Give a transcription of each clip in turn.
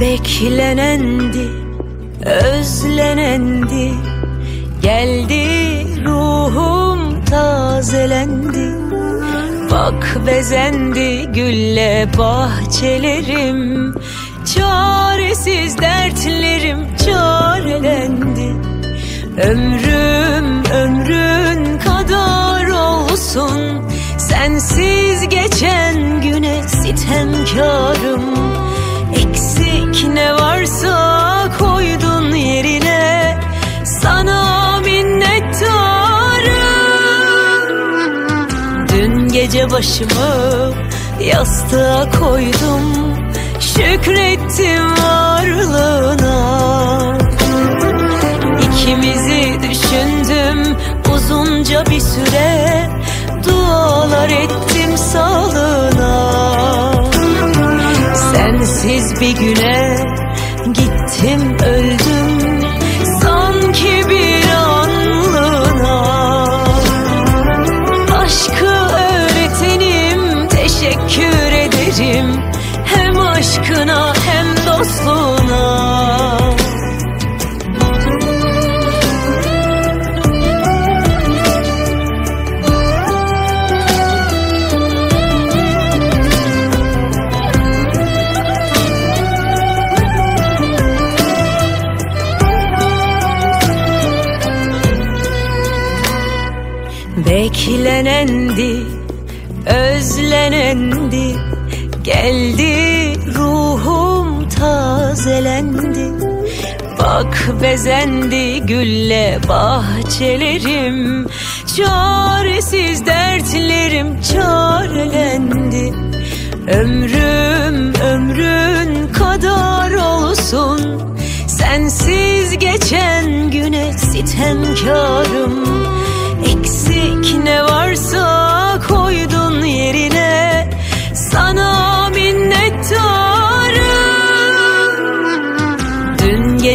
Beklenendi, özlenendi bezendi gülle bahçelerim. Çaresiz dertlerim çarelendi. Ömrüm ömrün kadar olsun. Sensiz geçen güne sitemkarım Eksik ne varsa koydun yerine gece başımı yastığa koydum. Şükrettim varlığına. İkimizi düşündüm uzunca bir süre. Dualar ettim sağlığına. Sensiz bir güne gittim aşkına hem dostluğuna. Beklenendi, özlenendi Geldi Bak bezendi gülle bahçelerim Çaresiz dertlerim çarelendi. Ömrüm ömrün kadar olsun Sensiz geçen güne sitemkarım. Eksik ne varsa koydun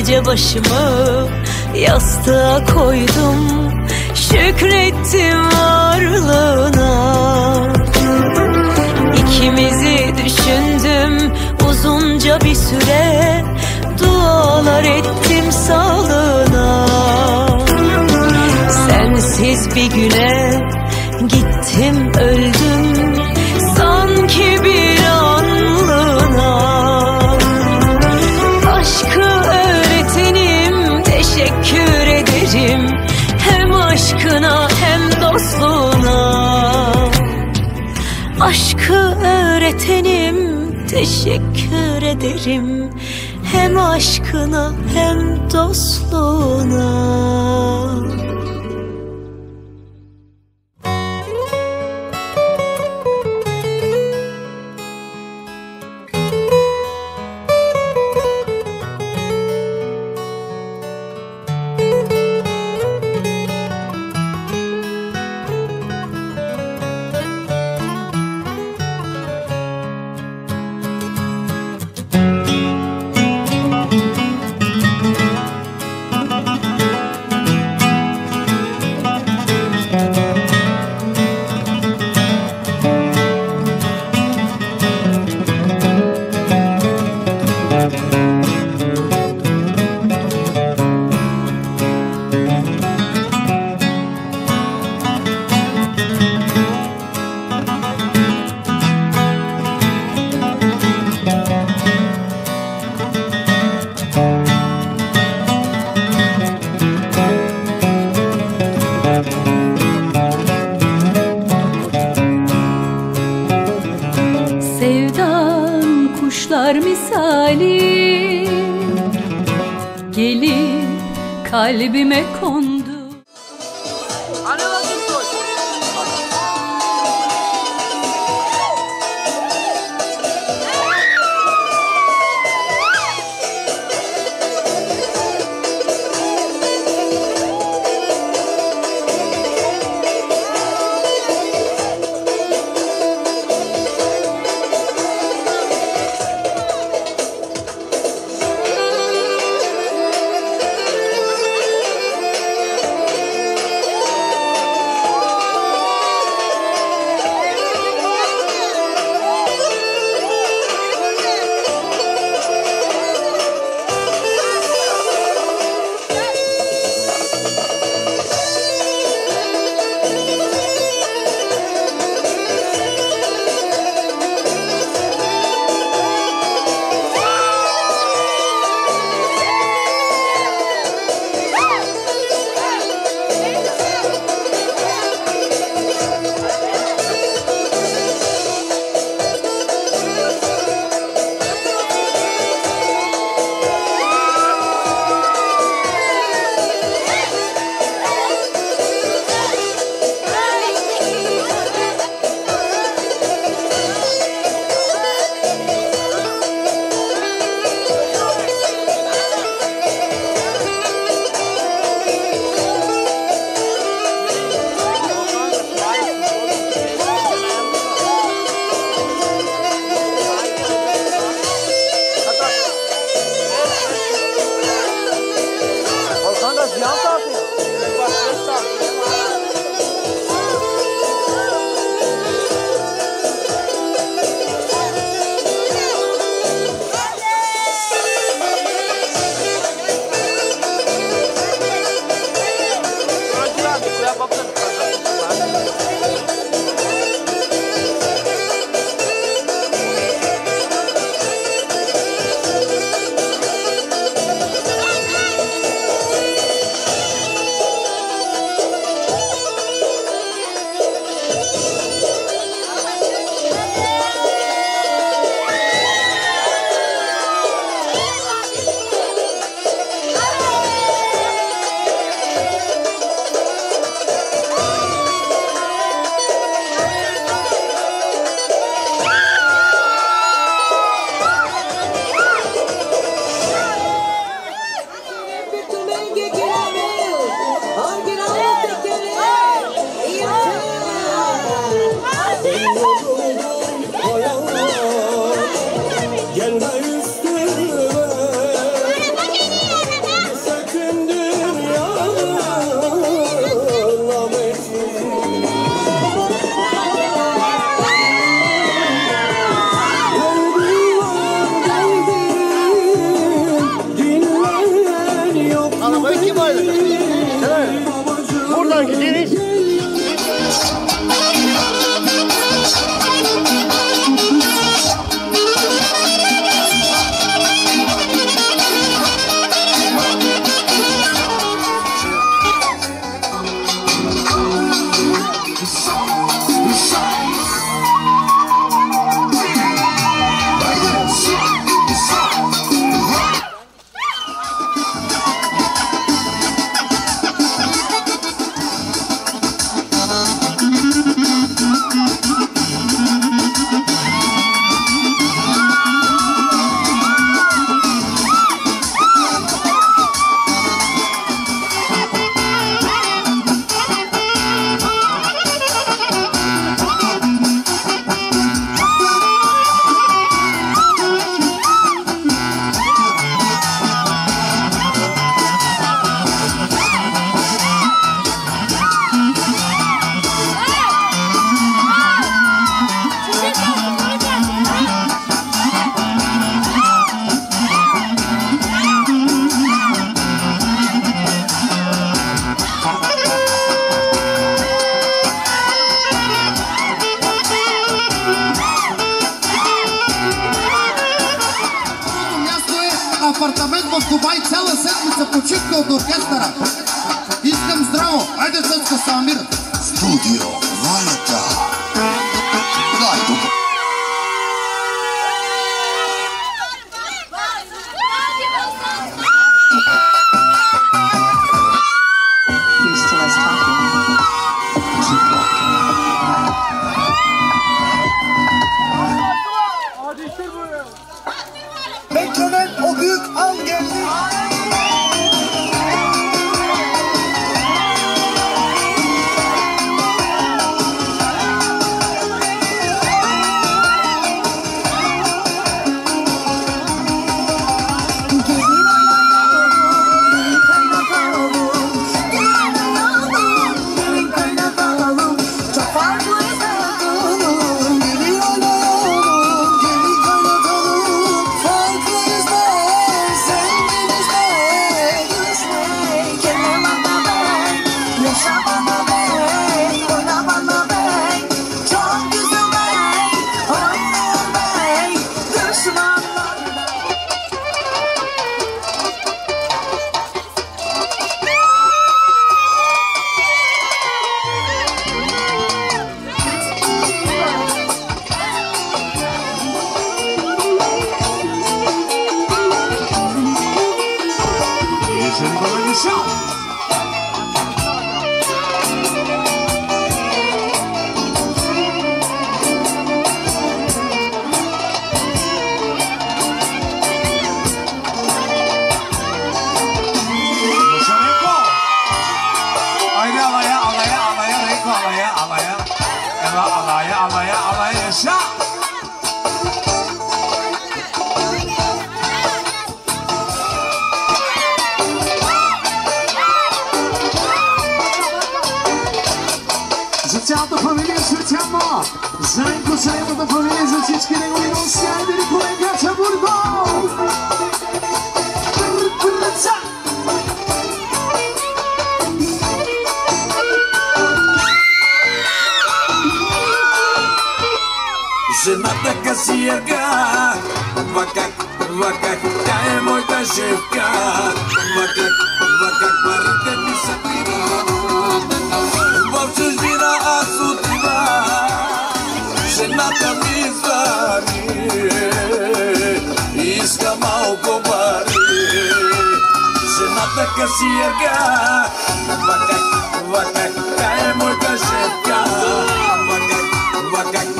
gece başımı yastığa koydum. Şükrettim varlığına. İkimizi düşündüm uzunca bir süre. Dualar ettim sağlığına. Sensiz bir güne gittim öldüm. Sanki bir Aşkı öğretenim teşekkür ederim. Hem aşkına hem dostluğuna كسيركا وكك وكك كاي متشكا وكك وكك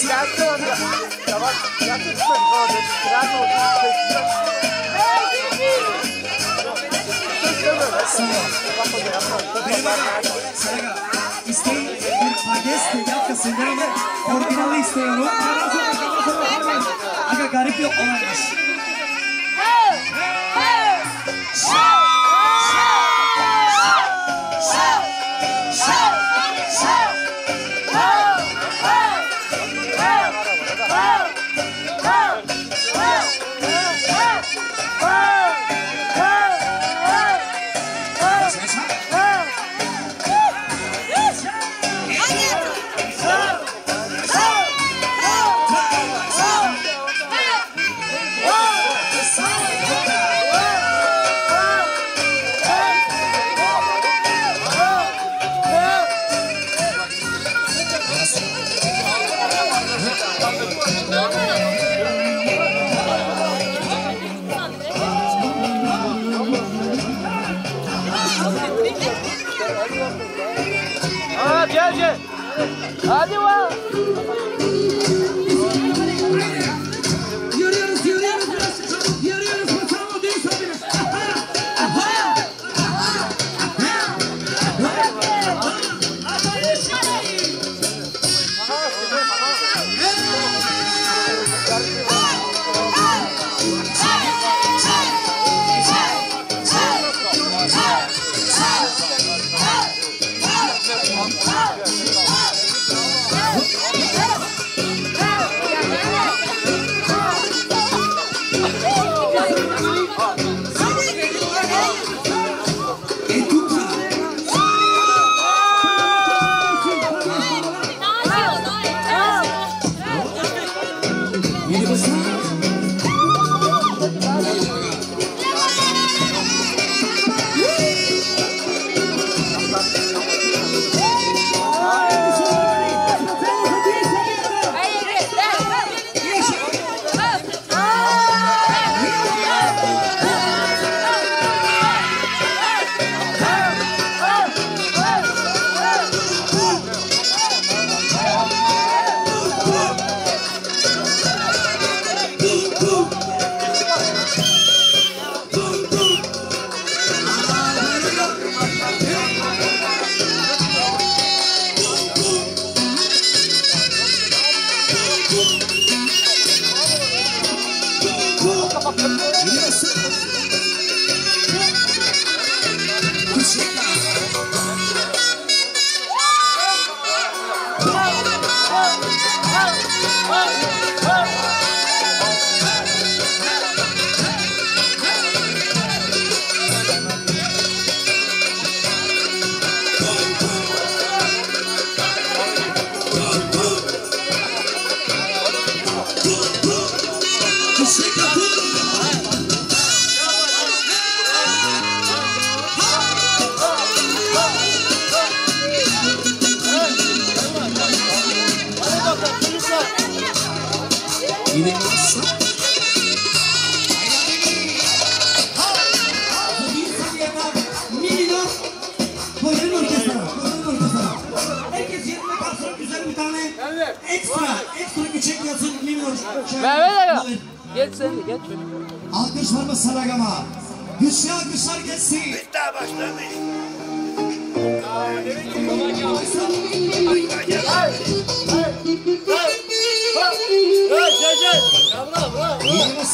die ganze und da war die ganze Zeit gerade dran und İsteği Pages'te yakasın yani orijinali istiyorum. Aga garip yok olaymış. Hey! Hey! Hey!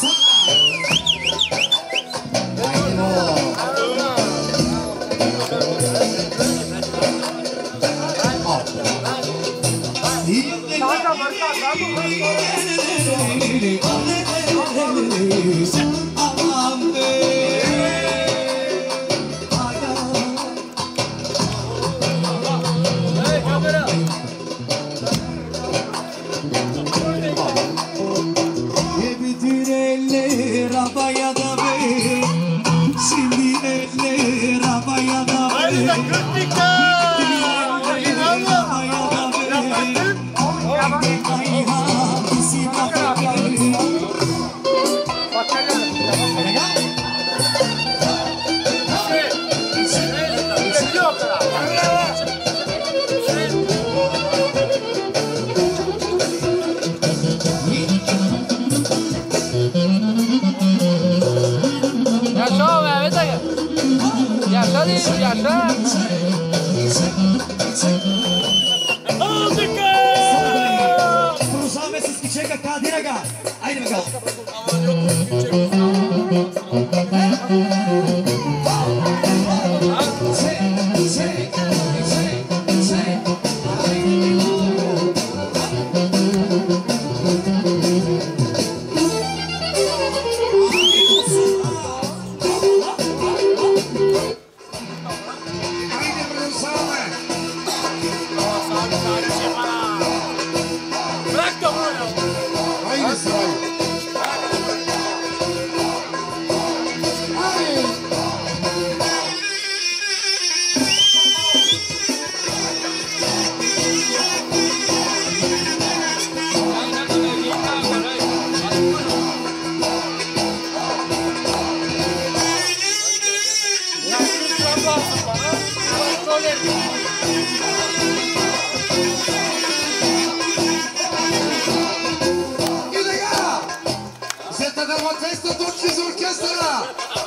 That's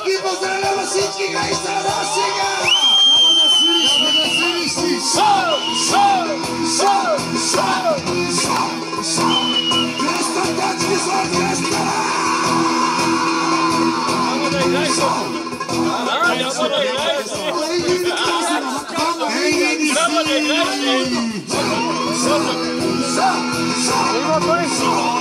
equipos de la Lama Psíquica y Sarásica. Esta noche es orquesta. Somebody, somebody, somebody.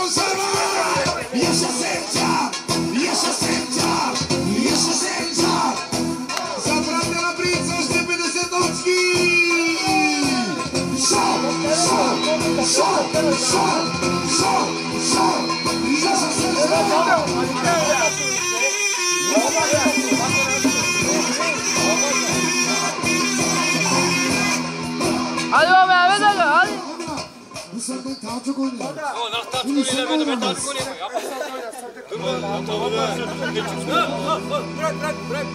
conservar y esa esencia, y esa esencia, y esa esencia. Zabrania Tahta gol ya. Ama nah tahta golü demedi. Ben. Dur Bırak bırak bırak.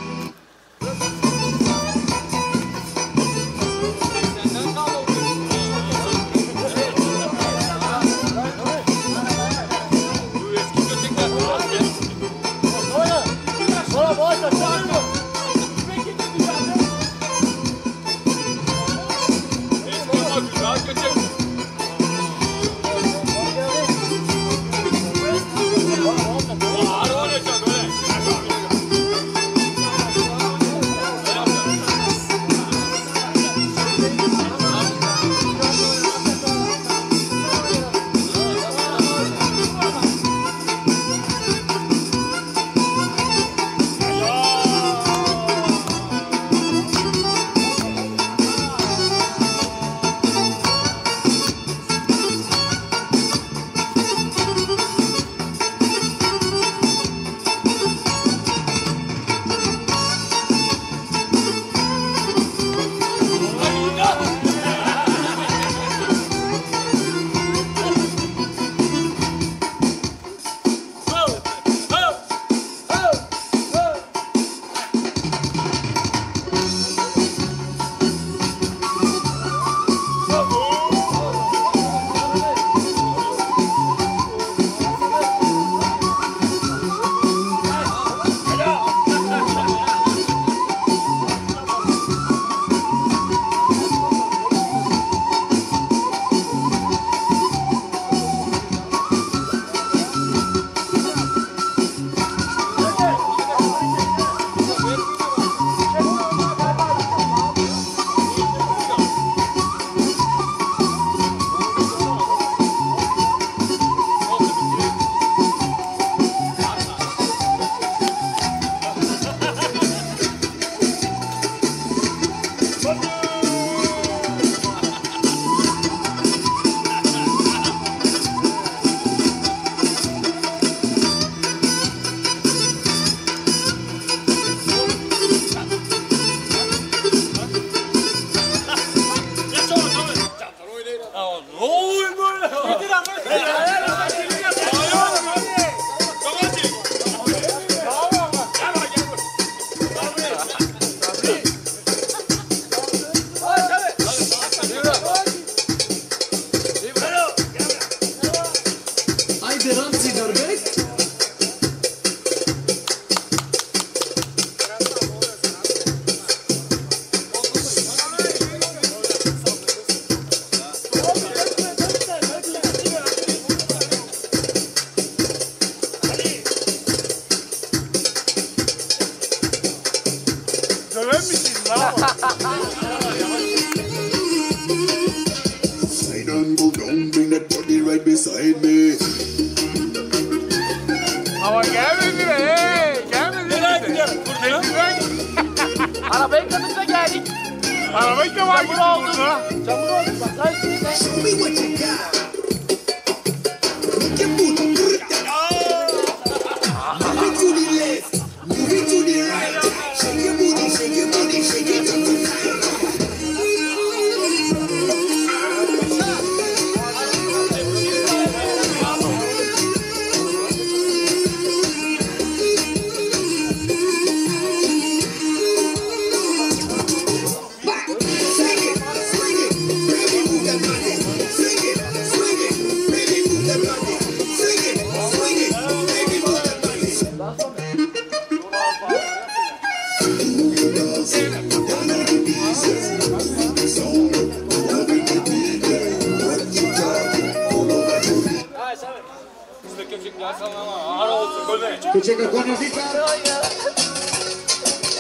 Küçük konuşursa.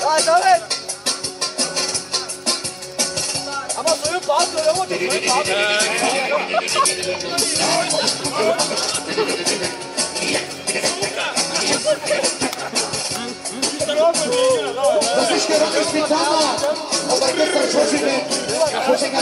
Ay Samet. Ama soyup daha söyle ama soyup daha Troszeczkę rozświetlono. Orkiestra Człowiek. Poczekaj,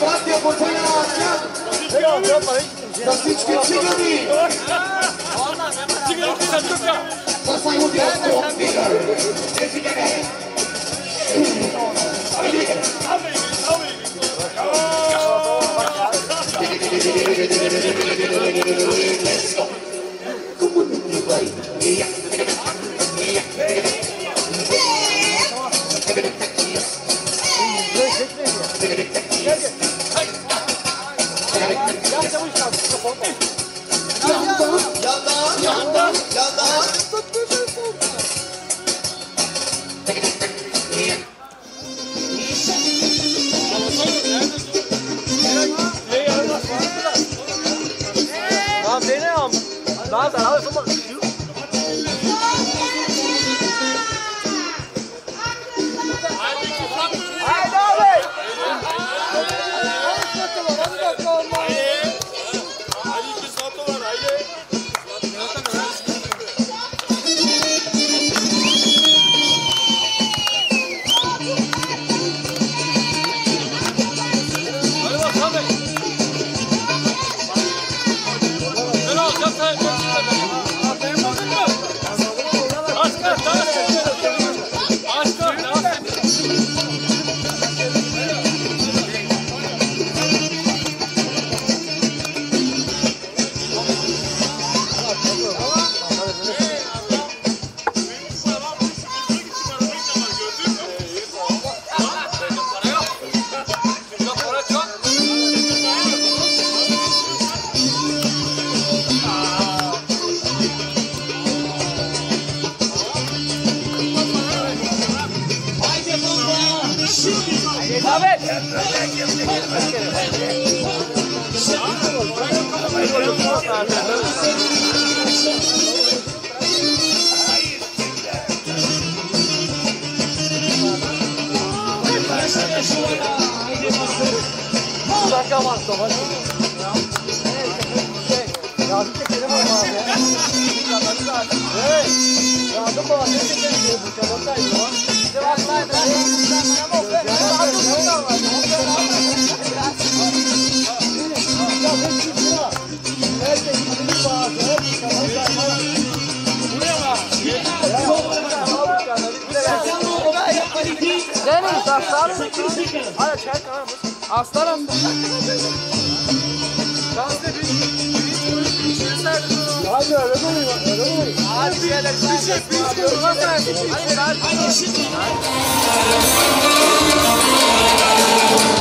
Bratnie podwójna akcja. Zapiczki przygody. Zostań ubiegło. Bigger. Let's go. Come on, everybody. Yeah. Deniz aslanım. Hadi çay tamam. Aslanım. Hadi öyle oluyor, öyle oluyor. Hadi bir yerler, bir şey, bir şey, hadi, hadi. Vem,